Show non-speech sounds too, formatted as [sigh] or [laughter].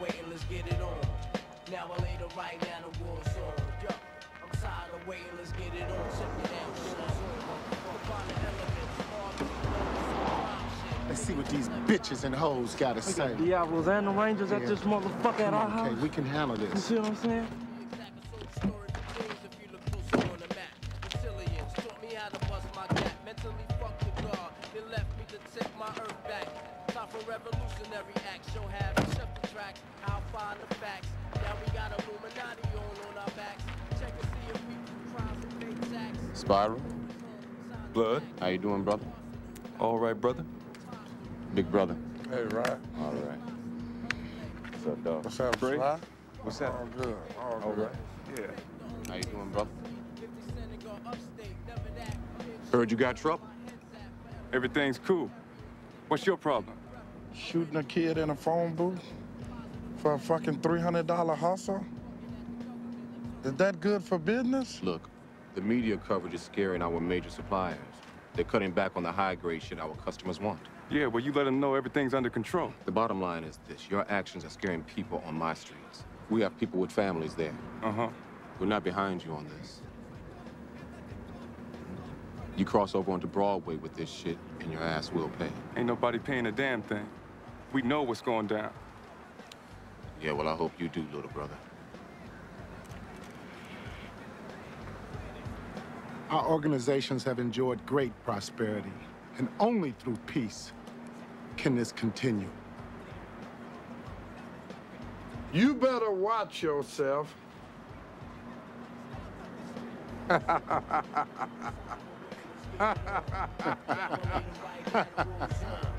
waiting, let's get it on. Now I lay the right down the war song. Yo, I'm tired of waiting, let's get it on. Sit me down, son. Let's see what these bitches and hoes gotta say. Got Diablos and the Rangers yeah. at this motherfucker at our house. Okay, we can handle this. You see what I'm saying? revolutionary shut track. I'll find the facts. Now we got Illuminati on on our backs. Check and see if we do crimes and pay tax. Spiral, Blood. how you doing, brother? All right, brother. Big brother. Hey, right. All right. What's up, dog? What's up, Great. What's up? All good. All, All good. right. Yeah. How you doing, brother? 50 Cent and go upstate, never that. Heard you got trouble. Everything's cool. What's your problem? Shooting a kid in a phone booth for a fucking $300 hustle? Is that good for business? Look, the media coverage is scaring our major suppliers. They're cutting back on the high-grade shit our customers want. Yeah, well, you let them know everything's under control. The bottom line is this. Your actions are scaring people on my streets. We have people with families there. Uh-huh. We're not behind you on this. You cross over onto Broadway with this shit, and your ass will pay. Ain't nobody paying a damn thing. We know what's going down. Yeah, well, I hope you do, little brother. Our organizations have enjoyed great prosperity, and only through peace can this continue. You better watch yourself. [laughs] [laughs]